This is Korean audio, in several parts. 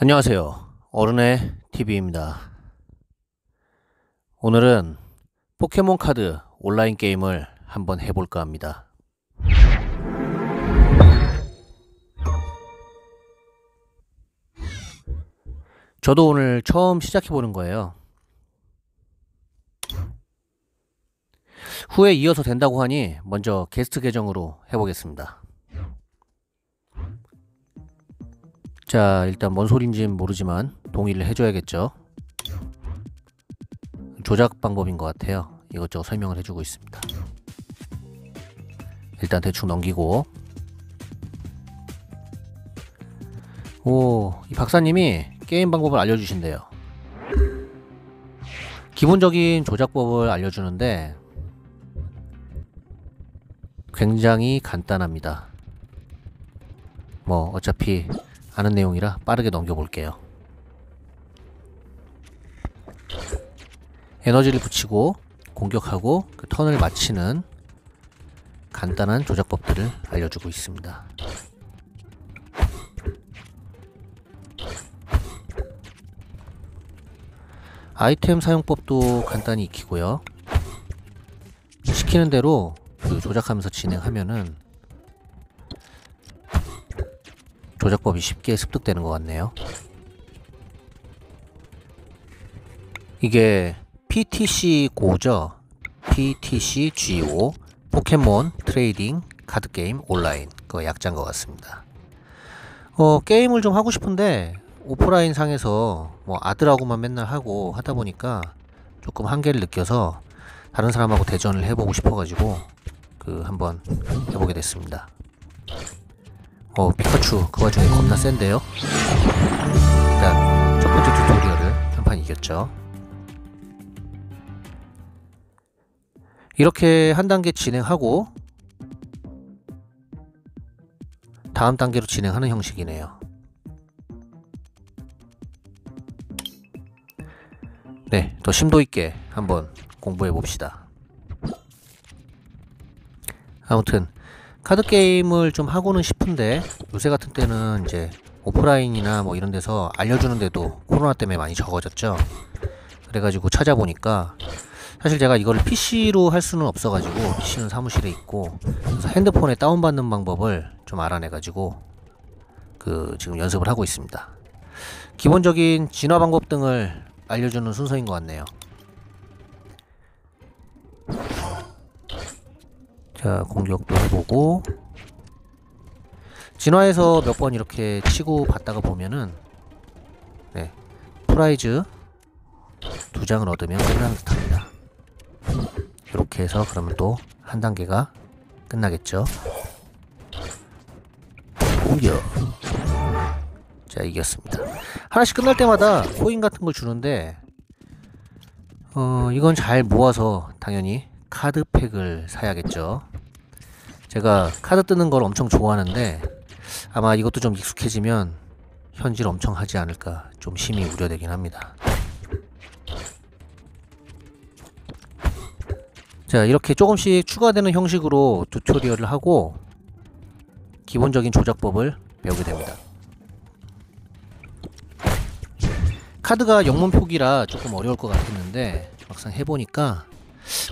안녕하세요. 어른의 TV입니다. 오늘은 포켓몬 카드 온라인 게임을 한번 해볼까 합니다. 저도 오늘 처음 시작해보는 거예요. 후에 이어서 된다고 하니 먼저 게스트 계정으로 해보겠습니다. 자, 일단 뭔 소린지는 모르지만 동의를 해줘야겠죠. 조작 방법인 것 같아요. 이것저것 설명을 해주고 있습니다. 일단 대충 넘기고 오, 이 박사님이 게임 방법을 알려주신대요. 기본적인 조작법을 알려주는데 굉장히 간단합니다. 뭐 어차피 아는 내용이라 빠르게 넘겨볼게요. 에너지를 붙이고 공격하고 그 턴을 마치는 간단한 조작법들을 알려주고 있습니다. 아이템 사용법도 간단히 익히고요. 시키는 대로 그 조작하면서 진행하면은 조작법이 쉽게 습득되는 것 같네요. 이게 PTCGO죠. PTCGO Pokémon Trading Card Game Online 그 약자인 것 같습니다. 어, 게임을 좀 하고 싶은데 오프라인 상에서 뭐 아들하고만 맨날 하고 하다 보니까 조금 한계를 느껴서 다른 사람하고 대전을 해보고 싶어가지고 그 한번 해보게 됐습니다. 어 피카츄 그 와중에 겁나 센데요? 일단 첫 번째 튜토리얼을 한판 이겼죠. 이렇게 한 단계 진행하고 다음 단계로 진행하는 형식이네요. 네, 더 심도 있게 한번 공부해 봅시다. 아무튼 카드 게임을 좀 하고는 싶은데 요새 같은 때는 이제 오프라인이나 뭐 이런 데서 알려주는데도 코로나 때문에 많이 적어졌죠. 그래가지고 찾아보니까 사실 제가 이거를 PC로 할 수는 없어가지고 PC는 사무실에 있고 그래서 핸드폰에 다운받는 방법을 좀 알아내가지고 그 지금 연습을 하고 있습니다. 기본적인 진화 방법 등을 알려주는 순서인 것 같네요. 자 공격도 해보고. 진화에서 몇 번 이렇게 치고 받다가 보면은 네 prize 두 장을 얻으면 끝나는 듯합니다. 이렇게 해서 그러면 또 한 단계가 끝나겠죠? 공격. 자 이겼습니다. 하나씩 끝날 때마다 코인 같은 걸 주는데 어 이건 잘 모아서 당연히 카드팩을 사야겠죠. 제가 카드 뜨는 걸 엄청 좋아하는데 아마 이것도 좀 익숙해지면 현질 엄청 하지 않을까 좀 심히 우려되긴 합니다. 자 이렇게 조금씩 추가되는 형식으로 튜토리얼을 하고 기본적인 조작법을 배우게 됩니다. 카드가 영문 표기라 조금 어려울 것 같았는데 막상 해보니까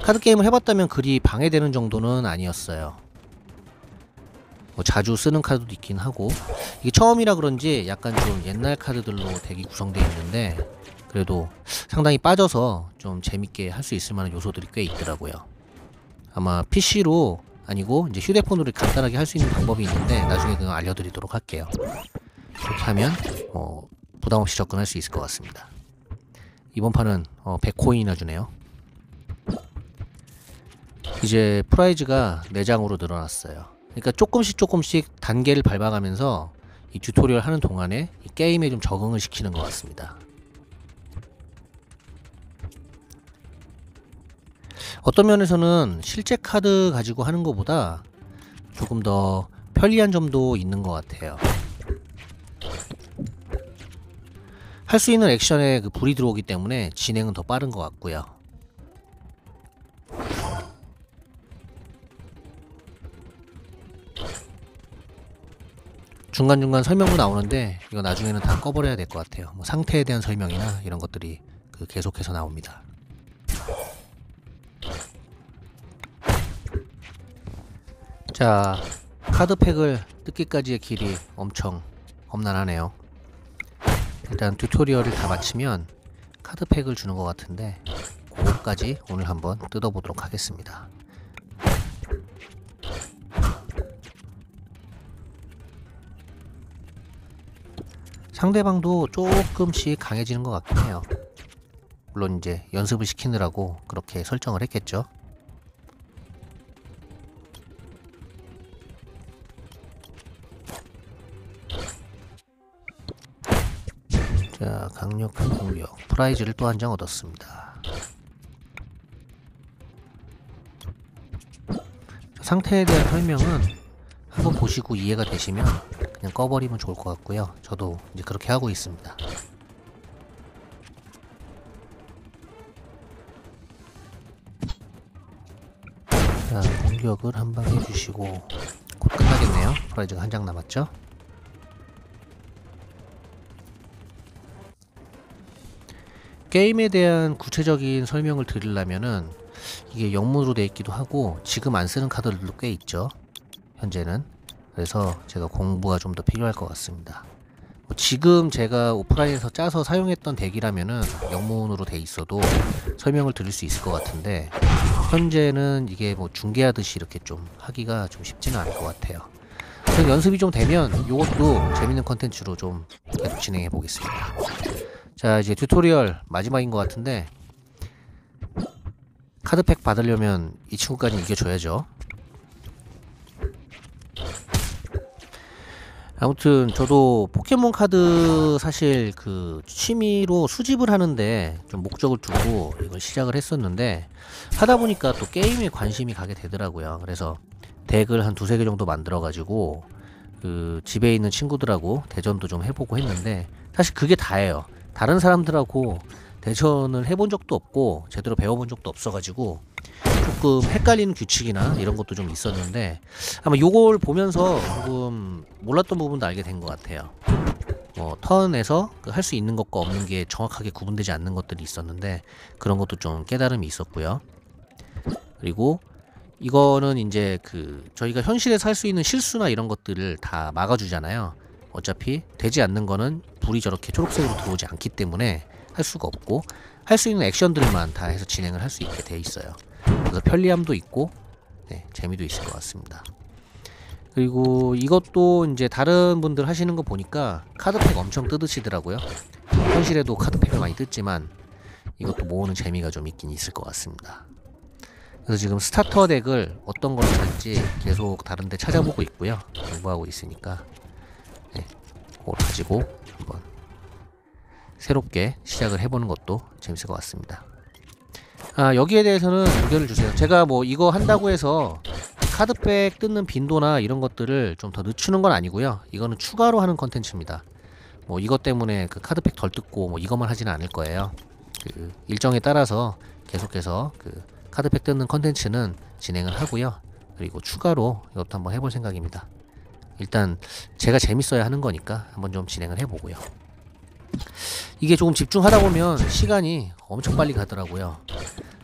카드 게임을 해봤다면 그리 방해되는 정도는 아니었어요. 뭐 자주 쓰는 카드도 있긴 하고 이게 처음이라 그런지 약간 좀 옛날 카드들로 덱이 구성되어 있는데 그래도 상당히 빠져서 좀 재밌게 할 수 있을 만한 요소들이 꽤 있더라고요. 아마 PC로 아니고 이제 휴대폰으로 간단하게 할 수 있는 방법이 있는데 나중에 그거 알려드리도록 할게요. 그렇게 하면 뭐 부담 없이 접근할 수 있을 것 같습니다. 이번 판은 어 100코인이나 주네요. 이제 prize가 4장으로 늘어났어요. 그러니까 조금씩 조금씩 단계를 밟아가면서 이 tutorial 하는 동안에 이 게임에 좀 적응을 시키는 것 같습니다. 어떤 면에서는 실제 카드 가지고 하는 것보다 조금 더 편리한 점도 있는 것 같아요. 할 수 있는 액션에 그 불이 들어오기 때문에 진행은 더 빠른 것 같고요. 중간중간 설명도 나오는데 이거 나중에는 다 꺼버려야 될 것 같아요. 뭐 상태에 대한 설명이나 이런 것들이 그 계속해서 나옵니다. 자, 카드팩을 뜯기까지의 길이 엄청 험난하네요. 일단 튜토리얼을 다 마치면 카드팩을 주는 것 같은데 그거까지 오늘 한번 뜯어보도록 하겠습니다. 상대방도 조금씩 강해지는 것 같긴 해요. 물론 이제 연습을 시키느라고 그렇게 설정을 했겠죠. 자, 강력한 공격. prize를 또 한 장 얻었습니다. 상태에 대한 설명은 한번 보시고 이해가 되시면 그냥 꺼버리면 좋을 것 같고요. 저도 이제 그렇게 하고 있습니다. 자, 공격을 한 방 해주시고 곧 끝나겠네요. 프라이즈가 한 장 남았죠? 게임에 대한 구체적인 설명을 드리려면은 이게 영문으로 되어 있기도 하고 지금 안 쓰는 카드들도 꽤 있죠. 현재는 그래서 제가 공부가 좀 더 필요할 것 같습니다. 뭐 지금 제가 오프라인에서 짜서 사용했던 덱이라면은 영문으로 돼 있어도 설명을 드릴 수 있을 것 같은데 현재는 이게 뭐 중계하듯이 이렇게 좀 하기가 좀 쉽지는 않을 것 같아요. 그래서 연습이 좀 되면 이것도 재밌는 컨텐츠로 좀 계속 진행해 보겠습니다. 자 이제 tutorial 마지막인 것 같은데 카드팩 받으려면 이 친구까지 이겨줘야죠 아무튼 저도 포켓몬 카드 사실 그 취미로 수집을 하는데 좀 목적을 두고 이걸 시작을 했었는데 하다 보니까 또 게임에 관심이 가게 되더라고요. 그래서 deck을 한 두세 개 정도 만들어 가지고 그 집에 있는 친구들하고 대전도 좀 해보고 했는데 사실 그게 다예요. 다른 사람들하고 대전을 해본 적도 없고 제대로 배워본 적도 없어가지고 조금 헷갈리는 규칙이나 이런 것도 좀 있었는데 아마 요걸 보면서 조금 몰랐던 부분도 알게 된 것 같아요. 뭐 턴에서 그 할 수 있는 것과 없는 게 정확하게 구분되지 않는 것들이 있었는데 그런 것도 좀 깨달음이 있었고요. 그리고 이거는 이제 그 저희가 현실에서 할 수 있는 실수나 이런 것들을 다 막아주잖아요. 어차피 되지 않는 거는 불이 저렇게 초록색으로 들어오지 않기 때문에 할 수가 없고 할 수 있는 액션들만 다 해서 진행을 할 수 있게 돼 있어요. 그래서 편리함도 있고 네, 재미도 있을 것 같습니다. 그리고 이것도 이제 다른 분들 하시는 거 보니까 카드팩 엄청 뜯으시더라고요. 현실에도 카드팩을 많이 뜯지만 이것도 모으는 재미가 좀 있긴 있을 것 같습니다. 그래서 지금 스타터 덱을 어떤 걸 살지 계속 다른 데 찾아보고 있고요. 공부하고 있으니까 네, 그걸 가지고 한번 새롭게 시작을 해보는 것도 재밌을 것 같습니다. 아, 여기에 대해서는 의견을 주세요. 제가 뭐 이거 한다고 해서 카드팩 뜯는 빈도나 이런 것들을 좀 더 늦추는 건 아니고요. 이거는 추가로 하는 컨텐츠입니다. 뭐 이것 때문에 그 카드팩 덜 뜯고 뭐 이것만 하지는 않을 거예요. 그 일정에 따라서 계속해서 그 카드팩 뜯는 컨텐츠는 진행을 하고요. 그리고 추가로 이것도 한번 해볼 생각입니다. 일단 제가 재밌어야 하는 거니까 한번 좀 진행을 해보고요. 이게 조금 집중하다 보면 시간이 엄청 빨리 가더라고요.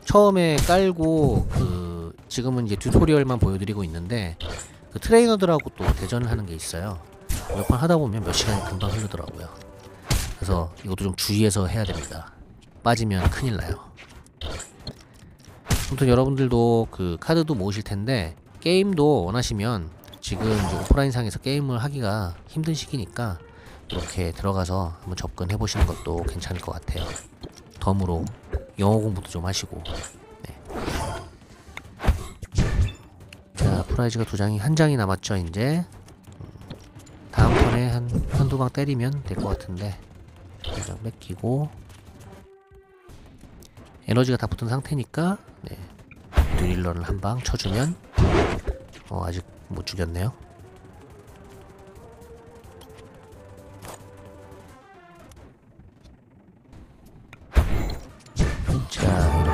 처음에 깔고 그 지금은 이제 튜토리얼만 보여드리고 있는데 그 트레이너들하고 또 대전을 하는 게 있어요. 몇 번 하다 보면 몇 시간이 금방 흐르더라고요. 그래서 이것도 좀 주의해서 해야 됩니다. 빠지면 큰일 나요. 아무튼 여러분들도 그 카드도 모으실 텐데 게임도 원하시면 지금 오프라인 상에서 게임을 하기가 힘든 시기니까 이렇게 들어가서 한번 접근해 보시는 것도 괜찮을 것 같아요. 덤으로 영어 공부도 좀 하시고. 네. 자, 프라이즈가 두 장이 한 장이 남았죠, 이제. 음, 다음 턴에 한 한두 방 때리면 될 것 같은데. 한 장 뺏기고. 에너지가 다 붙은 상태니까, 네. 드릴러를 한 방 쳐주면, 어, 아직 못 죽였네요.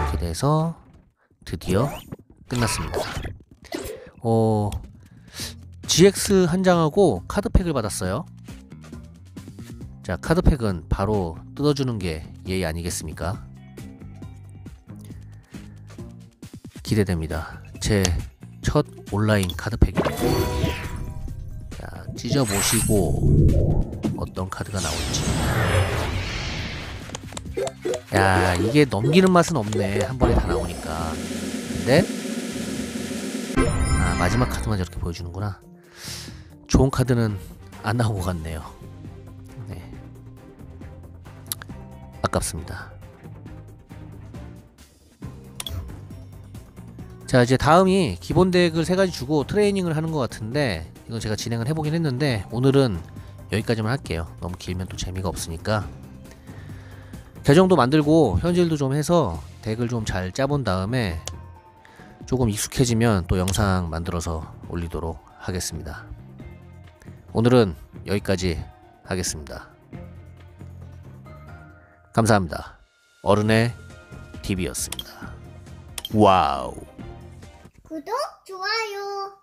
이렇게 돼서 드디어 끝났습니다. 어, GX 한 장하고 카드팩을 받았어요. 자, 카드팩은 바로 뜯어주는 게 예의 아니겠습니까? 기대됩니다. 제 첫 온라인 카드팩입니다. 자, 찢어보시고 어떤 카드가 나올지. 야, 이게 넘기는 맛은 없네. 한 번에 다 나오니까. 근데 아, 마지막 카드만 저렇게 보여주는구나. 좋은 카드는 안 나온 것 같네요. 네. 아깝습니다. 자, 이제 다음이 기본 덱을 세 가지 주고 트레이닝을 하는 것 같은데, 이건 제가 진행을 해보긴 했는데, 오늘은 여기까지만 할게요. 너무 길면 또 재미가 없으니까. 계정도 만들고, 현질도 좀 해서 deck을 좀 잘 짜본 다음에, 조금 익숙해지면 또 영상 만들어서 올리도록 하겠습니다. 오늘은 여기까지 하겠습니다. 감사합니다. 어른애TV였습니다. 와우. 구독, 좋아요.